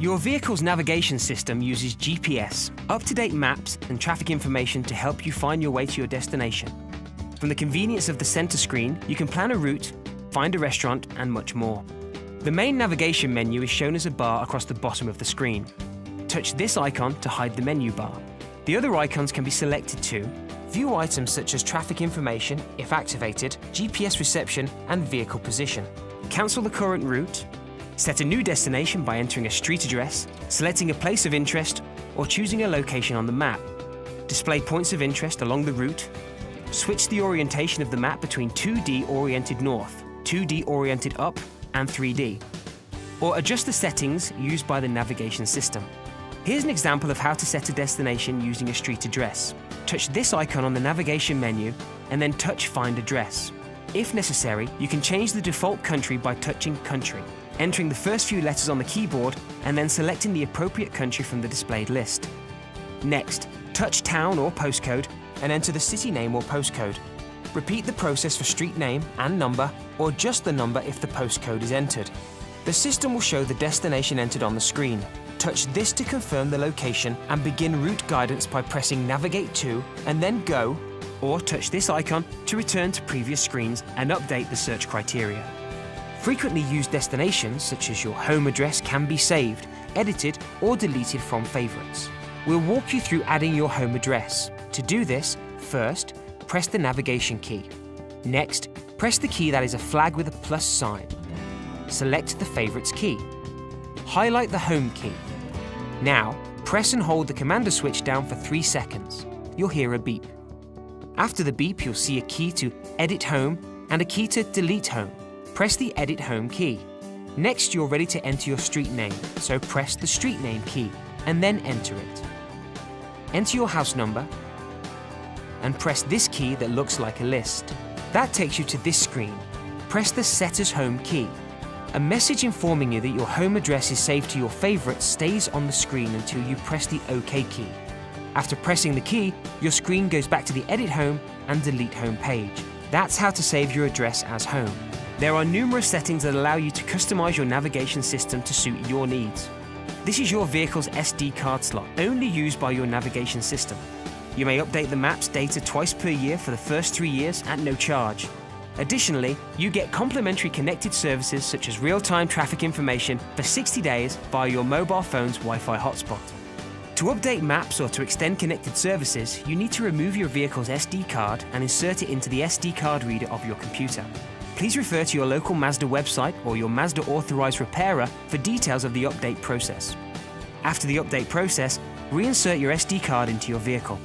Your vehicle's navigation system uses GPS, up-to-date maps and traffic information to help you find your way to your destination. From the convenience of the center screen, you can plan a route, find a restaurant and much more. The main navigation menu is shown as a bar across the bottom of the screen. Touch this icon to hide the menu bar. The other icons can be selected to view items such as traffic information, if activated, GPS reception and vehicle position. Cancel the current route, Set a new destination by entering a street address, selecting a place of interest, or choosing a location on the map. Display points of interest along the route. Switch the orientation of the map between 2D oriented north, 2D oriented up, and 3D. Or adjust the settings used by the navigation system. Here's an example of how to set a destination using a street address. Touch this icon on the navigation menu and then touch Find Address. If necessary, you can change the default country by touching Country entering the first few letters on the keyboard and then selecting the appropriate country from the displayed list. Next, touch town or postcode and enter the city name or postcode. Repeat the process for street name and number, or just the number if the postcode is entered. The system will show the destination entered on the screen. Touch this to confirm the location and begin route guidance by pressing Navigate to and then Go, or touch this icon to return to previous screens and update the search criteria. Frequently used destinations, such as your home address, can be saved, edited, or deleted from favourites. We'll walk you through adding your home address. To do this, first, press the navigation key. Next, press the key that is a flag with a plus sign. Select the favourites key. Highlight the home key. Now, press and hold the commander switch down for 3 seconds. You'll hear a beep. After the beep, you'll see a key to edit home and a key to delete home press the Edit Home key. Next, you're ready to enter your street name, so press the street name key and then enter it. Enter your house number and press this key that looks like a list. That takes you to this screen. Press the Set as Home key. A message informing you that your home address is saved to your favourites stays on the screen until you press the OK key. After pressing the key, your screen goes back to the Edit Home and Delete Home page. That's how to save your address as home. There are numerous settings that allow you to customize your navigation system to suit your needs. This is your vehicle's SD card slot, only used by your navigation system. You may update the map's data twice per year for the first three years at no charge. Additionally, you get complimentary connected services such as real-time traffic information for 60 days via your mobile phone's Wi-Fi hotspot. To update maps or to extend connected services, you need to remove your vehicle's SD card and insert it into the SD card reader of your computer please refer to your local Mazda website or your Mazda authorized repairer for details of the update process. After the update process, reinsert your SD card into your vehicle.